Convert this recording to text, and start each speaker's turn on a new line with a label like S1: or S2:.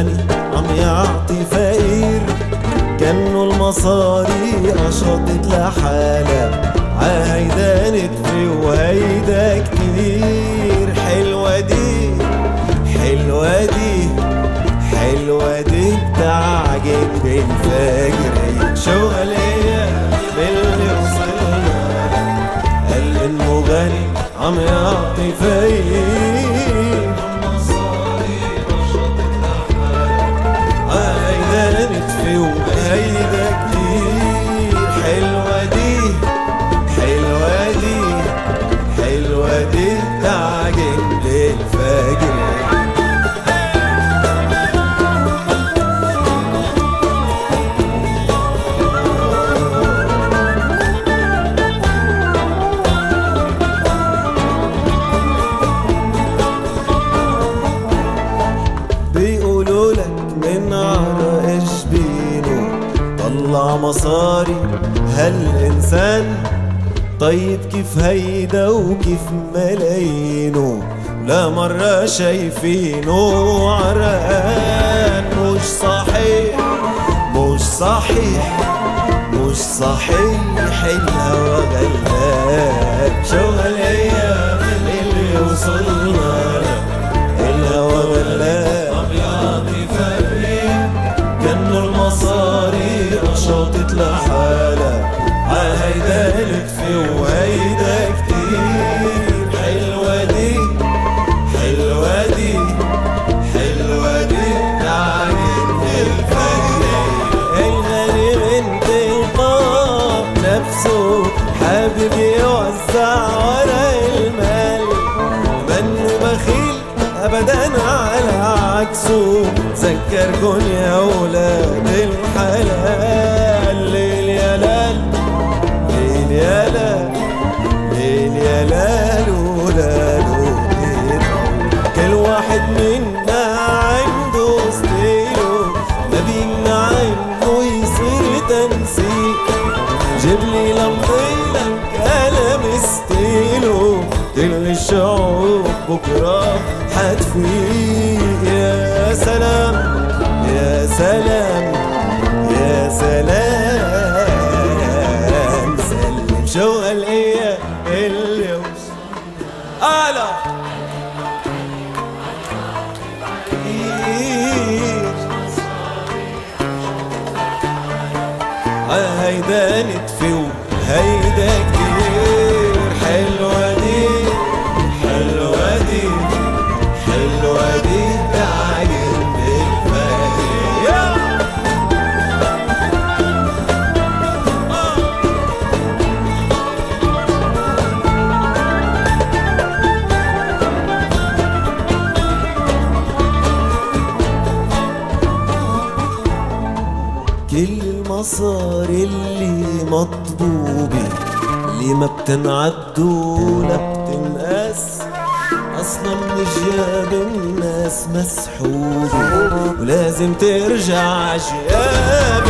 S1: وصلنا له قال انه غني عم يعطي فقير. كأنه المصاري قشطت لحالها. عهيدا نتفي وهيدا كتير. حلوة دي حلوة دي حلوة دي. بتعجن بالفجر شغلية باللي وصلنا؟ قال إنه غني عم يعطي فقير. حلوة دي تعجن للفجر بيقولوا لك من عرق جبينه طلع مصاري هالإنسان طيب كيف هيدا وكيف ملايينه؟ لا مرة شايفينه عرقان. مش صحيح مش صحيح مش صحيح. الهوى غلبان. شغلية اللي وصلنا؟ حابب يوزع ورا المال. منه بخيل ابدا على عكسه ذكركن يا ولاد الحلال. ليل يا لال ليل يا لال ليل يا لال ولالو كل واحد منا الشعوب بكرة حتفيق يا سلام يا سلام يا سلام. سلم شو إيه اللي وصل أعلى هيدا نتفي وهيدا كتير المصاري اللي مطلوبة اللي ما بتنعد ولا بتنقاس. أصلا من جياب الناس مسحوبة ولازم ترجع جياب